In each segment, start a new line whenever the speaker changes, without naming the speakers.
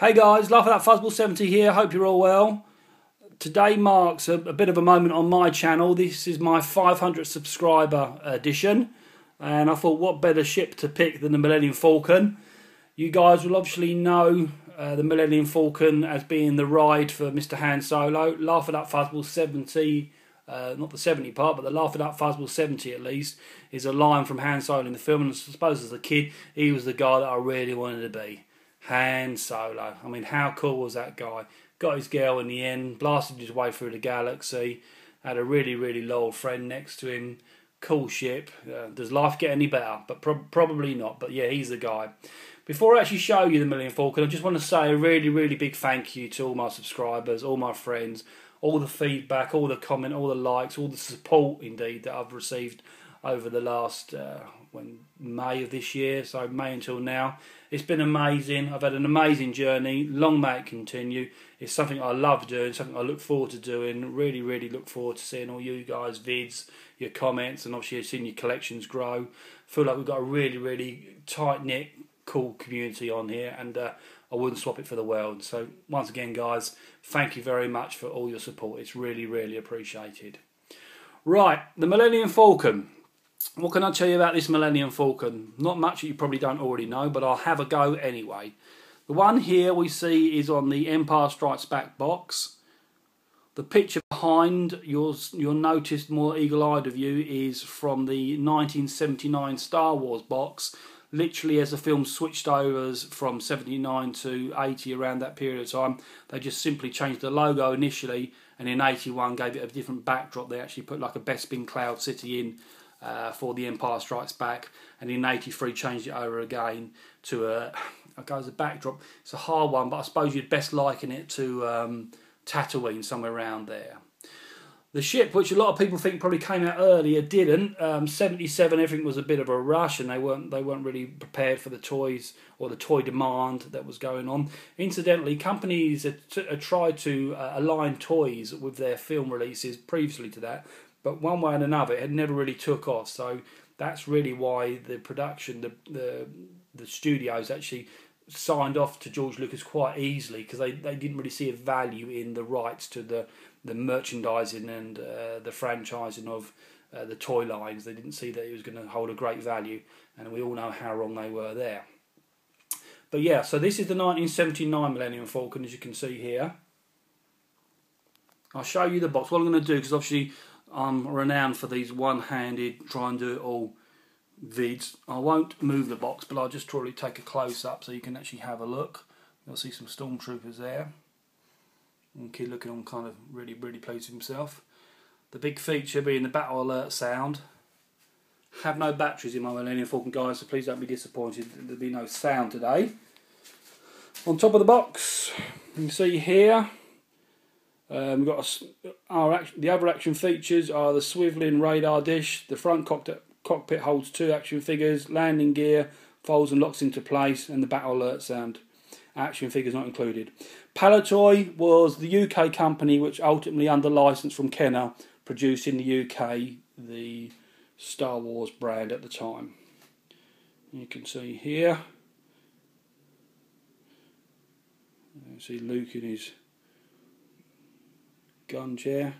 Hey guys, at that Fuzzball 70 here. Hope you're all well. Today marks a, a, bit of a moment on my channel. This is my 500 subscriber edition, and I thought what better ship to pick than the Millennium Falcon. You guys will obviously know uh, the Millennium Falcon as being the ride for Mr. Han Solo. Laugh it up Fuzzball 70, uh, not the 70 part, but the Laugh it up Fuzzball 70 at least, is a line from Han Solo in the film. And I suppose as a kid, he was the guy that I really wanted to be. Han Solo. I mean, how cool was that guy? Got his girl in the end, blasted his way through the galaxy, had a really, really loyal friend next to him. Cool ship. Uh, does life get any better? But pro- probably not. But yeah, he's the guy. Before I actually show you the Millennium Falcon, I just want to say a really, really big thank you to all my subscribers, all my friends, all the feedback, all the comment, all the likes, all the support indeed that I've received over the last uh, when May of this year, so May until now. It's been amazing. I've had an amazing journey. Long may it continue. It's something I love doing, something I look forward to doing. Really, really look forward to seeing all you guys' vids, your comments, and obviously seeing your collections grow. Feel like we've got a really, really tight knit, cool community on here, and uh, I wouldn't swap it for the world. So once again, guys, thank you very much for all your support. It's really, really appreciated. Right, the Millennium Falcon. What can I tell you about this Millennium Falcon? Not much that you probably don't already know, but I'll have a go anyway. The one here we see is on the Empire Strikes Back box. The picture behind, you'll, you'll notice more eagle-eyed of you, is from the 1979 Star Wars box. Literally as the film switched over from 79 to 80 around that period of time, they just simply changed the logo initially and in 81 gave it a different backdrop. They actually put like a Bespin Cloud City in uh, for The Empire Strikes Back, and in '83 changed it over again to a. Go as a backdrop. It's a hard one, but I suppose you'd best liken it to um, Tatooine, somewhere around there. The ship, which a lot of people think probably came out earlier, didn't. Um, 77, everything was a bit of a rush, and they weren't they weren't really prepared for the toys or the toy demand that was going on. Incidentally, companies had, had tried to uh, align toys with their film releases previously to that, but one way and another, it had never really took off. So that's really why the production, the the the studios actually signed off to George Lucas quite easily because they, they didn't really see a value in the rights to the the merchandising and uh, the franchising of uh, the toy lines. They didn't see that it was going to hold a great value, and we all know how wrong they were there. But yeah, so this is the 1979 Millennium Falcon, as you can see here. I'll show you the box. What I'm going to do, because obviously I'm renowned for these one-handed, try and do it all vids. I won't move the box, but I'll just probably take a close-up so you can actually have a look. You'll see some stormtroopers there. And kid looking on kind of really, really pleased with himself. The big feature being the battle alert sound. Have no batteries in my Millennium Falcon guys, so please don't be disappointed. There'll be no sound today. On top of the box, you can see here um, we've got a, our action, the other action features are the swiveling radar dish. The front cockpit, cockpit holds two action figures, landing gear folds and locks into place, and the battle alert sound. Action figures not included. Palitoy was the UK company which ultimately, under license from Kenner, produced in the UK the Star Wars brand at the time. You can see here. You see Luke in his gun chair.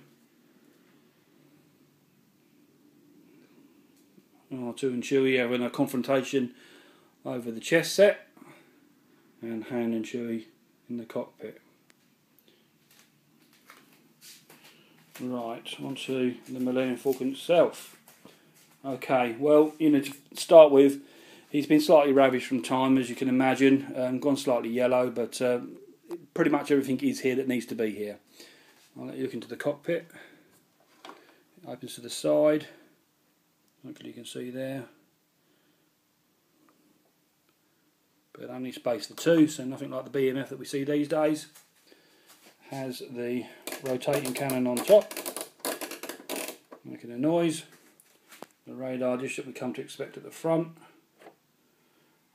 R2 and Chewie having a confrontation over the chess set, and Han and Chewie in the cockpit. Right, on to the Millennium Falcon itself. Okay, well, you know, to start with, he's been slightly ravaged from time, as you can imagine, um, gone slightly yellow, but uh, pretty much everything is here that needs to be here. I'll let you look into the cockpit. It opens to the side. Hopefully you can see there. But only space for two, so nothing like the BMF that we see these days. Has the rotating cannon on top, making a noise. The radar dish that we come to expect at the front.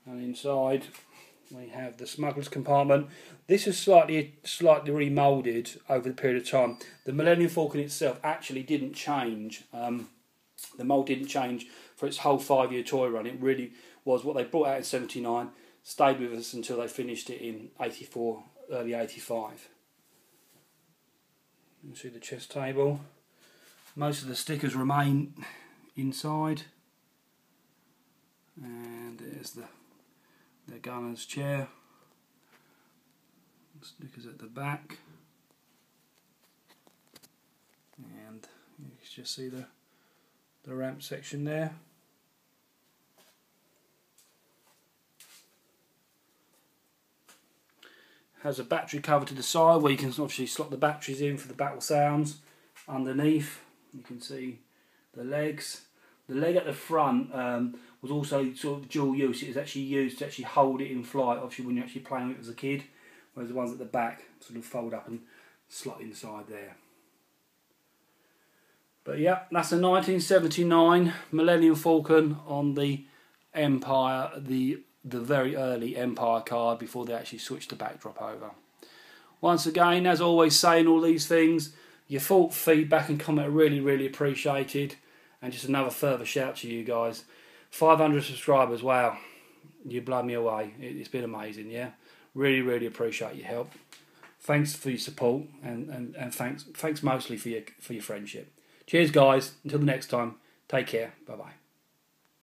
And inside we have the smuggler's compartment. This is slightly slightly remoulded over the period of time. The Millennium Falcon itself actually didn't change. Um, the mould didn't change for its whole five-year toy run. It really was what they brought out in '79. stayed with us until they finished it in 84, early 85. You can see the chess table. Most of the stickers remain inside. And there's the, the gunner's chair. Stickers at the back. And you can just see the, the ramp section there. has a battery cover to the side where you can obviously slot the batteries in for the battle sounds. Underneath, you can see the legs. The leg at the front um, was also sort of dual use. It was actually used to actually hold it in flight, obviously when you're actually playing with it as a kid. Whereas the ones at the back sort of fold up and slot inside there. But yeah, that's a 1979 Millennium Falcon on the Empire, the the very early Empire card before they actually switched the backdrop over. Once again, as always, saying all these things, your thought, feedback, and comment are really, really appreciated. And just another further shout to you guys 500 subscribers, wow, you blow me away. It's been amazing, yeah. Really, really appreciate your help. Thanks for your support and, and, and thanks thanks mostly for your for your friendship. Cheers guys, until the next time, take care, bye bye.